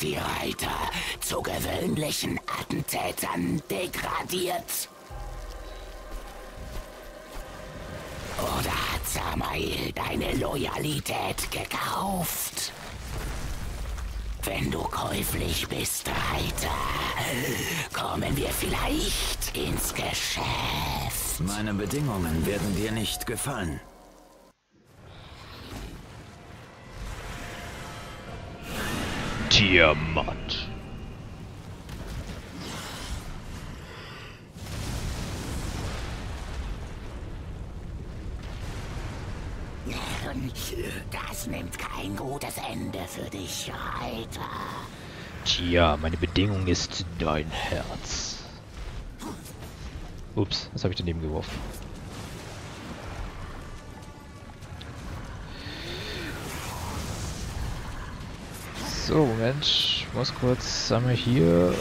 die Reiter zu gewöhnlichen Attentätern degradiert. Oder hat Samael deine Loyalität gekauft? Wenn du käuflich bist, Reiter, kommen wir vielleicht ins Geschäft. Meine Bedingungen werden dir nicht gefallen. Tiamat. Das nimmt kein gutes Ende für dich, Reiter. Tja, meine Bedingung ist dein Herz. Ups, was habe ich daneben geworfen? So, Moment. Ich muss kurz sammeln hier.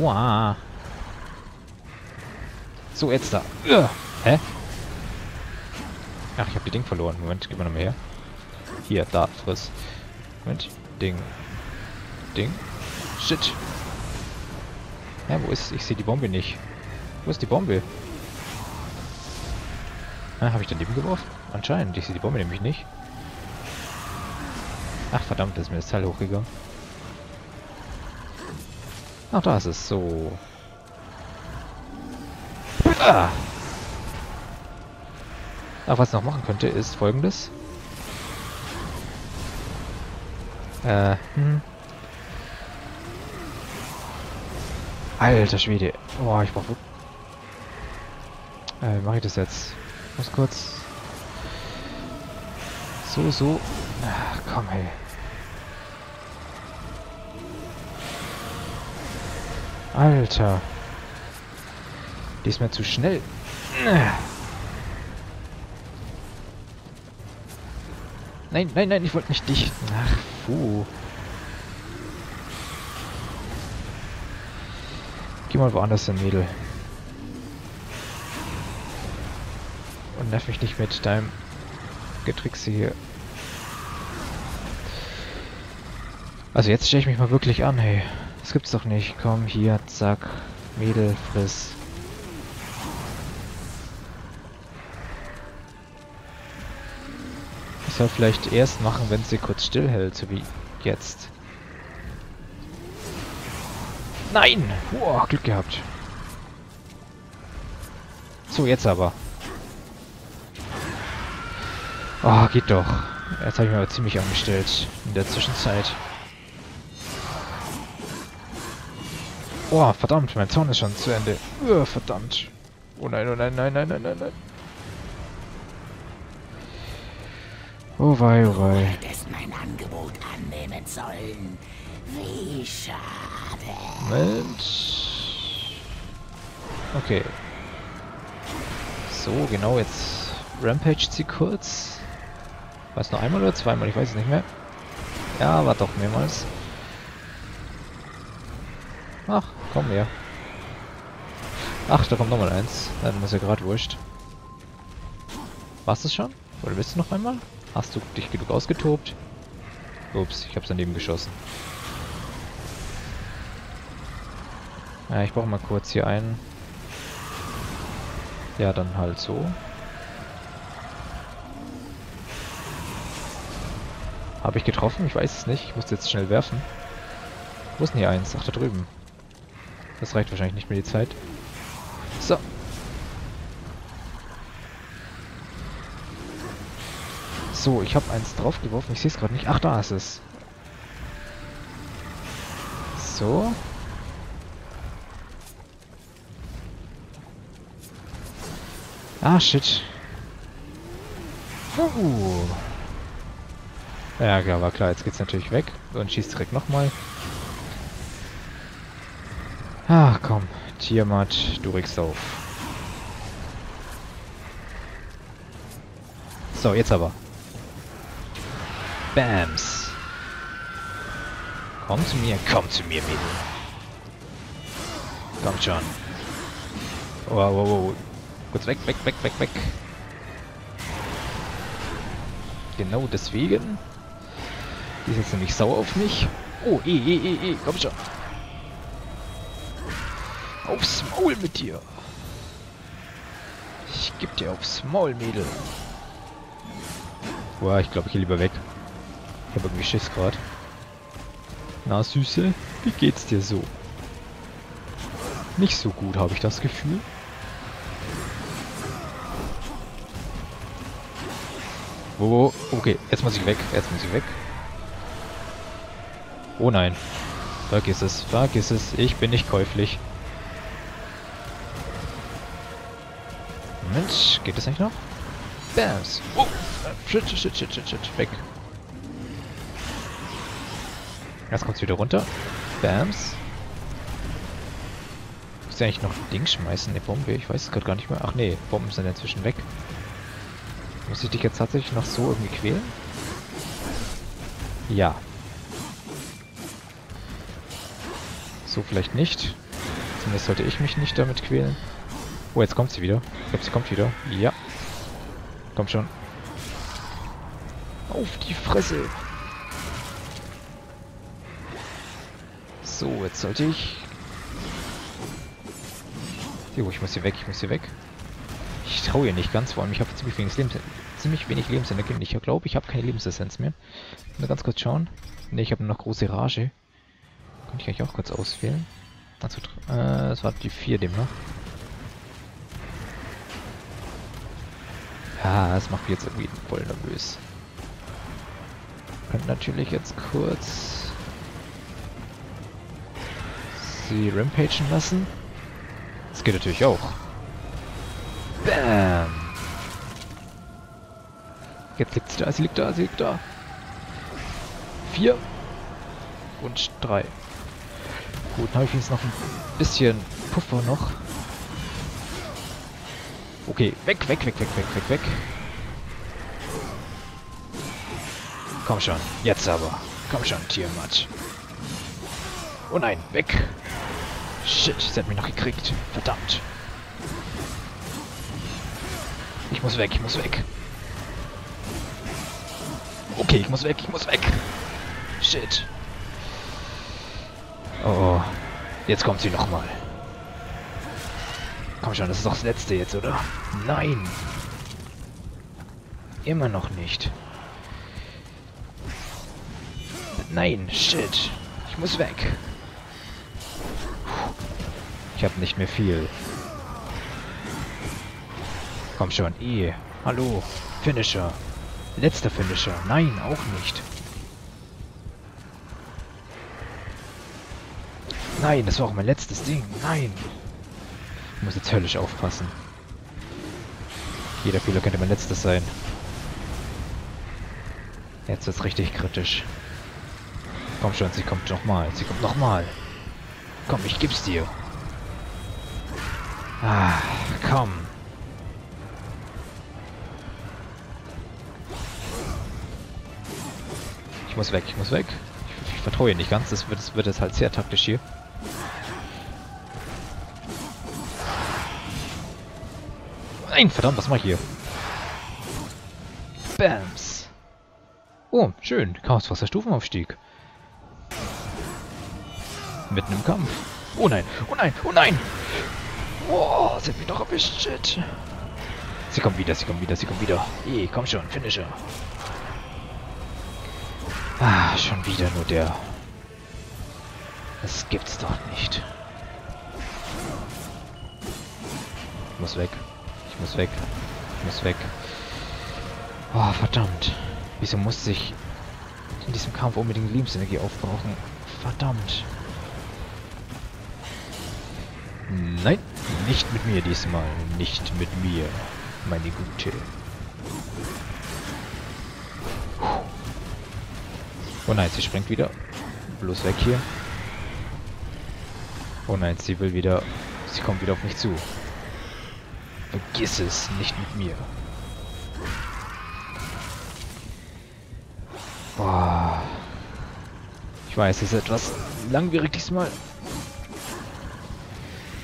Wow. So, jetzt da. Ugh. Hä? Ach, ich habe die Ding verloren. Moment, gib mal noch mehr her. Hier, da, friss. Moment. Ding. Ding. Shit. Ja, wo ist... Ich sehe die Bombe nicht. Wo ist die Bombe? Habe ich daneben geworfen? Anscheinend. Ich sehe die Bombe nämlich nicht. Ach, verdammt, ist mir das Teil hochgegangen. Ach, da ist es. So. Ah. Ach, was ich noch machen könnte, ist folgendes. Äh, hm. Alter Schwede. Boah, ich brauche... Äh, wie mache ich das jetzt? Muss kurz... So, so. Ach, komm, hey. Alter. Die ist mir zu schnell. Nein, nein, nein, ich wollte nicht dich. Ach, puh. Geh mal woanders hin, Mädel. Und nerv mich nicht mit deinem Getrickse hier. Also jetzt stelle ich mich mal wirklich an, hey. Das gibt's doch nicht. Komm, hier, zack. Mädel, friss. Ich soll vielleicht erst machen, wenn sie kurz stillhält, so wie jetzt. Nein! Boah, Glück gehabt. So, jetzt aber. Oh, geht doch. Jetzt habe ich mir aber ziemlich angestellt in der Zwischenzeit. Oh, verdammt, mein Zaun ist schon zu Ende. Oh, verdammt. Oh nein, oh nein, nein, nein, nein, nein, nein. Oh wei, oh wei. Hättest mein Angebot annehmen sollen. Wie schade. Moment. Okay. So, genau, jetzt Rampage sie kurz. War es nur einmal oder zweimal? Ich weiß es nicht mehr. Ja, war doch mehrmals. Ach, komm her. Ach, da kommt nochmal eins. Dann ist ja gerade wurscht. War's das schon? Oder willst du noch einmal? Hast du dich genug ausgetobt? Ups, ich hab's daneben geschossen. Ja, ich brauche mal kurz hier einen. Ja, dann halt so. Habe ich getroffen? Ich weiß es nicht. Ich muss jetzt schnell werfen. Wo ist denn hier eins? Ach, da drüben. Das reicht wahrscheinlich nicht mehr die Zeit. So. So, ich habe eins draufgeworfen. Ich sehe es gerade nicht. Ach, da ist es. So. Ah, shit. Uh. Ja, ja, war klar. Jetzt geht's natürlich weg. Und schießt direkt nochmal. Ach komm, Tiamat, du regst auf. So, jetzt aber. Bams. Komm zu mir, komm zu mir, Mädel. Komm schon. Wow, wow, wow. Kurz weg, weg, weg, weg, weg. Genau deswegen. Die ist jetzt nämlich sauer auf mich. Oh, eh, eh, eh, eh, komm schon. Aufs Maul mit dir. Ich geb dir aufs Maul, Mädel. Boah, ich glaube, ich gehe lieber weg. Ich habe irgendwie Schiss gerade. Na, Süße, wie geht's dir so? Nicht so gut, habe ich das Gefühl. Wo? Okay, jetzt muss ich weg. Jetzt muss ich weg. Oh nein. Vergiss es. Vergiss es. Ich bin nicht käuflich. Mensch, geht das eigentlich noch? Bams. Oh, shit, shit, shit, shit, shit. Weg. Jetzt kommt's wieder runter. Bams. Muss ich eigentlich noch ein Ding schmeißen? Eine Bombe? Ich weiß es gerade gar nicht mehr. Ach nee, Bomben sind inzwischen weg. Muss ich dich jetzt tatsächlich noch so irgendwie quälen? Ja. So vielleicht nicht. Zumindest sollte ich mich nicht damit quälen. Oh, jetzt kommt sie wieder. Ich glaube, sie kommt wieder. Ja. Komm schon. Auf die Fresse. So, jetzt sollte ich... Jo, ich muss hier weg, ich muss hier weg. Ich traue ihr nicht ganz, vor allem ich habe ziemlich wenig, Lebens ziemlich wenig Lebensenergie. Ich glaube, ich habe keine Lebensessenz mehr. Mal ganz kurz schauen. Ne, ich habe nur noch große Rage. Könnte ich eigentlich auch kurz auswählen. Also, äh, das war die 4 demnach. Ja, das macht mich jetzt irgendwie voll nervös. Könnte natürlich jetzt kurz sie rampagen lassen. Das geht natürlich auch. Bam! Jetzt liegt sie da, sie liegt da, sie liegt da. Vier. Und drei. Gut, dann habe ich jetzt noch ein bisschen Puffer noch. Okay, weg, weg, weg, weg, weg, weg, weg. Komm schon, jetzt aber. Komm schon, Tiermatsch. Oh nein, weg. Shit, sie hat mich noch gekriegt. Verdammt. Ich muss weg, ich muss weg. Okay, ich muss weg, ich muss weg. Shit. Oh, jetzt kommt sie nochmal. Komm schon, das ist doch das letzte jetzt, oder? Nein. Immer noch nicht. Nein, shit. Ich muss weg. Ich habe nicht mehr viel. Komm schon, E. Hallo. Finisher. Letzter Finisher. Nein, auch nicht. Nein, das war auch mein letztes Ding. Nein. Ich muss jetzt höllisch aufpassen. Jeder Fehler könnte mein letztes sein. Jetzt ist richtig kritisch. Komm schon, sie kommt nochmal. Sie kommt nochmal. Komm, ich geb's dir. Ah, komm. Ich muss weg, ich muss weg. Ich, ich vertraue ihr nicht ganz, das wird, das wird jetzt halt sehr taktisch hier. Nein, verdammt, was mach ich hier? Bams. Oh, schön. Chaoswasser Stufenaufstieg. Mitten im Kampf. Oh nein, oh nein, oh nein! Oh, sie hat mich doch erwischt, shit. Sie kommt wieder, sie kommt wieder, sie kommt wieder. Eh, komm schon, Finisher. Ah, schon wieder nur der. Das gibt's doch nicht. Ich muss weg. Ich muss weg. Ich muss weg. Oh, verdammt. Wieso musste ich in diesem Kampf unbedingt Lebensenergie aufbrauchen? Verdammt. Nein, nicht mit mir diesmal. Nicht mit mir, meine Gute. Oh nein, sie springt wieder. Bloß weg hier. Oh nein, sie will wieder... Sie kommt wieder auf mich zu. Vergiss es, nicht mit mir. Boah. Ich weiß, es ist etwas langwierig diesmal.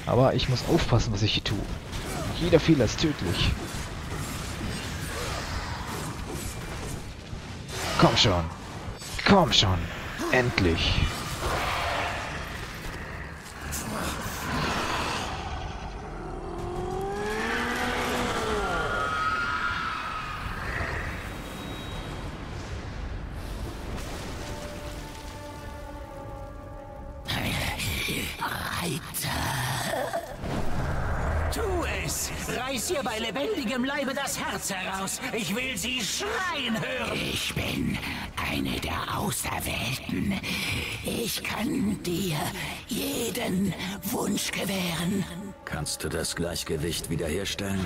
Aber ich muss aufpassen, was ich hier tue. Jeder Fehler ist tödlich. Komm schon. Komm schon. Endlich. Reiß ihr bei lebendigem Leibe das Herz heraus! Ich will sie schreien hören! Ich bin eine der Auserwählten. Ich kann dir jeden Wunsch gewähren. Kannst du das Gleichgewicht wiederherstellen?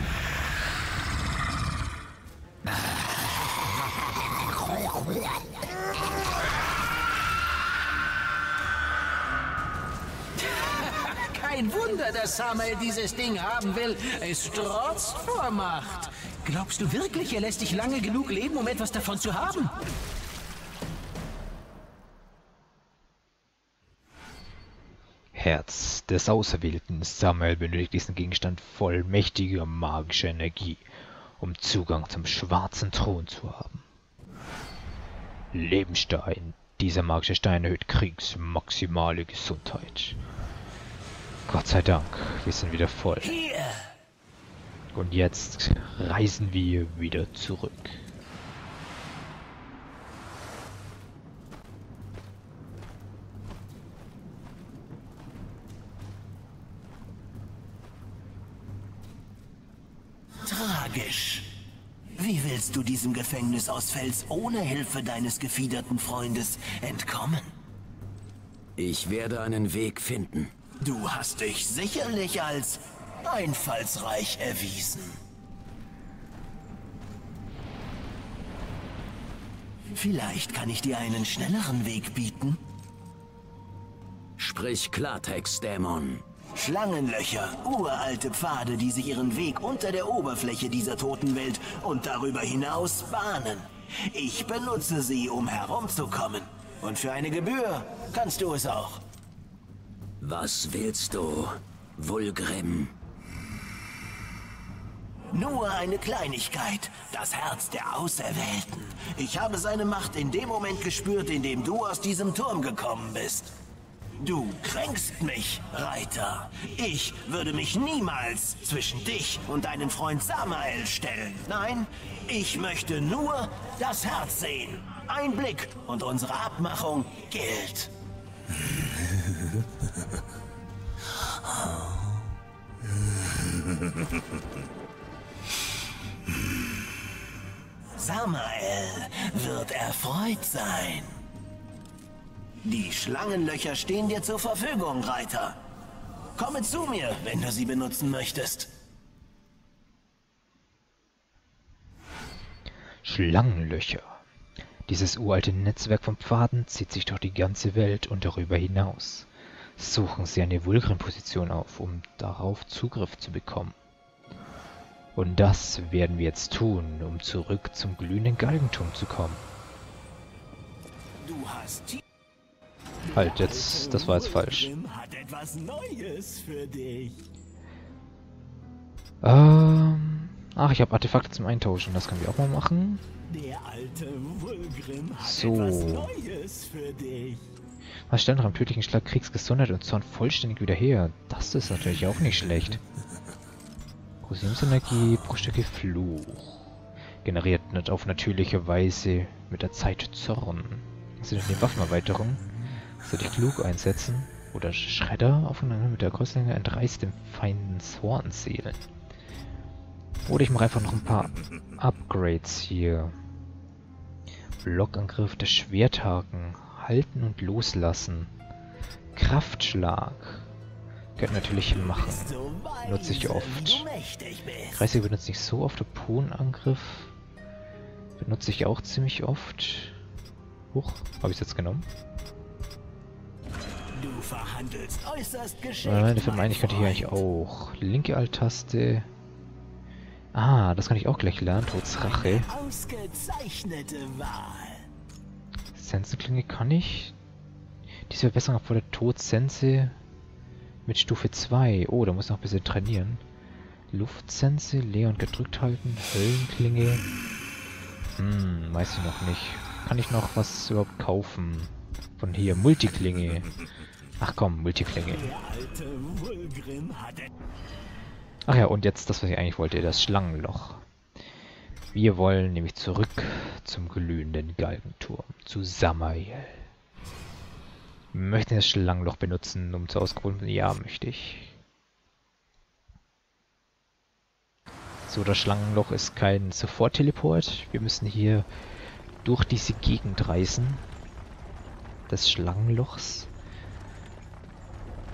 Kein Wunder, dass Samuel dieses Ding haben will. Es strotzt vor Macht. Glaubst du wirklich, er lässt dich lange genug leben, um etwas davon zu haben? Herz des Auserwählten Samuel benötigt diesen Gegenstand voll mächtiger magischer Energie, um Zugang zum schwarzen Thron zu haben. Lebenstein. Dieser magische Stein erhöht Kriegs maximale Gesundheit. Gott sei Dank, wir sind wieder voll. Hier! Und jetzt reisen wir wieder zurück. Tragisch. Wie willst du diesem Gefängnis aus Fels ohne Hilfe deines gefiederten Freundes entkommen? Ich werde einen Weg finden. Du hast dich sicherlich als einfallsreich erwiesen. Vielleicht kann ich dir einen schnelleren Weg bieten. Sprich Klartext, Dämon. Schlangenlöcher, uralte Pfade, die sich ihren Weg unter der Oberfläche dieser toten Welt und darüber hinaus bahnen. Ich benutze sie, um herumzukommen. Und für eine Gebühr kannst du es auch. Was willst du, Vulgrim? Nur eine Kleinigkeit. Das Herz der Auserwählten. Ich habe seine Macht in dem Moment gespürt, in dem du aus diesem Turm gekommen bist. Du kränkst mich, Reiter. Ich würde mich niemals zwischen dich und deinen Freund Samael stellen. Nein, ich möchte nur das Herz sehen. Ein Blick und unsere Abmachung gilt. Samael wird erfreut sein. Die Schlangenlöcher stehen dir zur Verfügung, Reiter. Komme zu mir, wenn du sie benutzen möchtest. Schlangenlöcher. Dieses uralte Netzwerk von Pfaden zieht sich durch die ganze Welt und darüber hinaus. Suchen Sie eine Vulgrim-Position auf, um darauf Zugriff zu bekommen. Und das werden wir jetzt tun, um zurück zum glühenden Galgenturm zu kommen. Du hast die Halt, jetzt, das war jetzt falsch. hat etwas Neues für dich. Ähm, ach, ich habe Artefakte zum Eintauschen, das können wir auch mal machen. Der alte Vulgrim hat So. Was stellt nach einem tödlichen Schlag Kriegsgesundheit und Zorn vollständig wieder her? Das ist natürlich auch nicht schlecht. Fusionsenergie, Bruchstücke Fluch. Generiert nicht auf natürliche Weise mit der Zeit Zorn. Das ist eine Waffenerweiterung. Sollte ich klug einsetzen? Oder Schredder aufeinander mit der Größenlänge entreißt dem Feinden Zornseelen. Oder ich mache einfach noch ein paar Upgrades hier. Blockangriff der Schwerthaken. Halten und loslassen. Kraftschlag. Könnte natürlich machen. Nutze ich oft. Kreisel benutze ich so oft. Opponangriff benutze ich auch ziemlich oft. Huch, habe ich es jetzt genommen? Du verhandelst äußerst geschickt. Äh, dafür mein meine ich, könnte ich hier eigentlich auch. Linke Alt-Taste. Ah, das kann ich auch gleich lernen. Todsrache. Ausgezeichnete Wahl. Sensenklinge kann ich. Diese Verbesserung vor der Todsense mit Stufe 2. Oh, da muss ich noch ein bisschen trainieren. Luftsense, Leon gedrückt halten, Höllenklinge. Hm, weiß ich noch nicht. Kann ich noch was überhaupt kaufen? Von hier, Multiklinge. Ach komm, Multiklinge. Ach ja, und jetzt das, was ich eigentlich wollte, das Schlangenloch. Wir wollen nämlich zurück zum glühenden Galgenturm, zu Samael. Möchten das Schlangenloch benutzen, um zu ausgeholen? Ja, möchte ich. So, das Schlangenloch ist kein Sofort-Teleport. Wir müssen hier durch diese Gegend reisen. Des Schlangenlochs.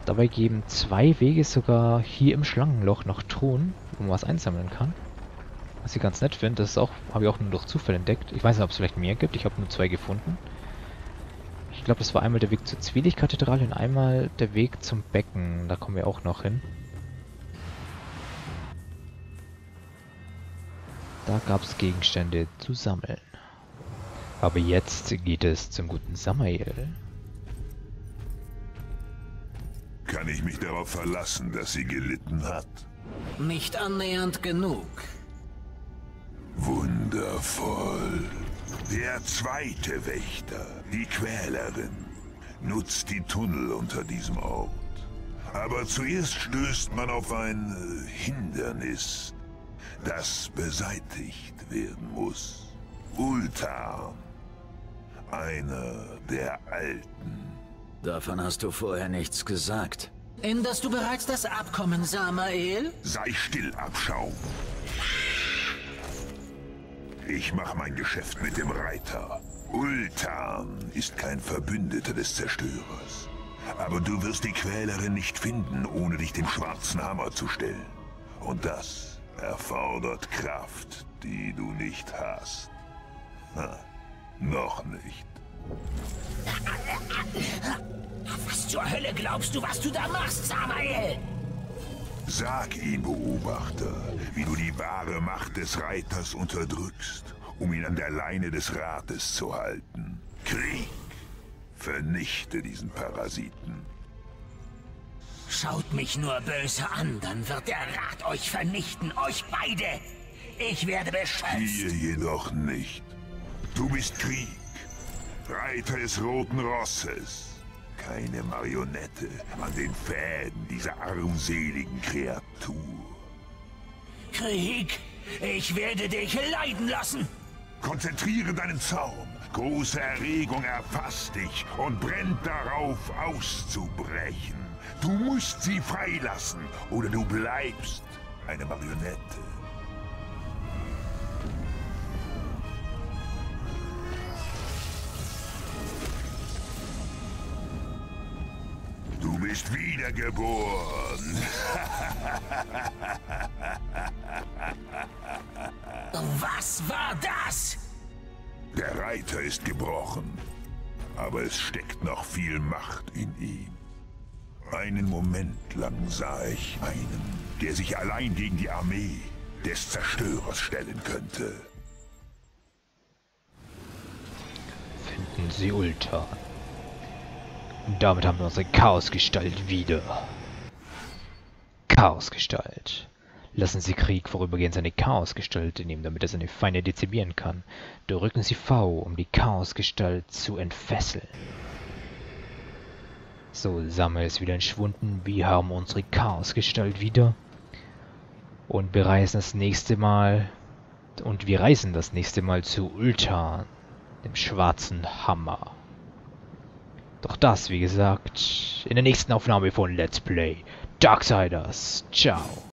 Dabei geben zwei Wege sogar hier im Schlangenloch noch Truhen, wo man was einsammeln kann. Was ich ganz nett finde, das ist auch, habe ich auch nur durch Zufall entdeckt. Ich weiß nicht, ob es vielleicht mehr gibt. Ich habe nur zwei gefunden. Ich glaube, das war einmal der Weg zur Zwielichtkathedrale und einmal der Weg zum Becken. Da kommen wir auch noch hin. Da gab es Gegenstände zu sammeln. Aber jetzt geht es zum guten Samael. Kann ich mich darauf verlassen, dass sie gelitten hat? Nicht annähernd genug. Wundervoll. Der zweite Wächter, die Quälerin, nutzt die Tunnel unter diesem Ort. Aber zuerst stößt man auf ein äh, Hindernis, das beseitigt werden muss. Ultan. Einer der Alten. Davon hast du vorher nichts gesagt. Änderst du bereits das Abkommen, Samael? Sei still, Abschaum. Ich mache mein Geschäft mit dem Reiter. Ultan ist kein Verbündeter des Zerstörers. Aber du wirst die Quälerin nicht finden, ohne dich dem schwarzen Hammer zu stellen. Und das erfordert Kraft, die du nicht hast. Ha, noch nicht. Was zur Hölle glaubst du, was du da machst, Samael? Sag ihm, Beobachter, wie du die wahre Macht des Reiters unterdrückst, um ihn an der Leine des Rates zu halten. Krieg! Vernichte diesen Parasiten. Schaut mich nur böse an, dann wird der Rat euch vernichten, euch beide. Ich werde beschützt. Hier jedoch nicht. Du bist Krieg, Reiter des Roten Rosses. Keine Marionette an den Fäden dieser armseligen Kreatur. Krieg, ich werde dich leiden lassen. Konzentriere deinen Zaum. Große Erregung erfasst dich und brennt darauf, auszubrechen. Du musst sie freilassen, oder du bleibst eine Marionette. Bist wiedergeboren. Was war das? Der Reiter ist gebrochen, aber es steckt noch viel Macht in ihm. Einen Moment lang sah ich einen, der sich allein gegen die Armee des Zerstörers stellen könnte. Finden Sie Ultan. Und damit haben wir unsere Chaosgestalt wieder. Chaosgestalt. Lassen Sie Krieg vorübergehend seine Chaosgestalt nehmen, damit er seine Feinde dezimieren kann. Drücken Sie V, um die Chaosgestalt zu entfesseln. So, Sammel ist wieder entschwunden. Wir haben unsere Chaosgestalt wieder. Und wir reisen das nächste Mal... Und wir reisen das nächste Mal zu Ultan, dem schwarzen Hammer. Doch das, wie gesagt, in der nächsten Aufnahme von Let's Play Darksiders. Ciao.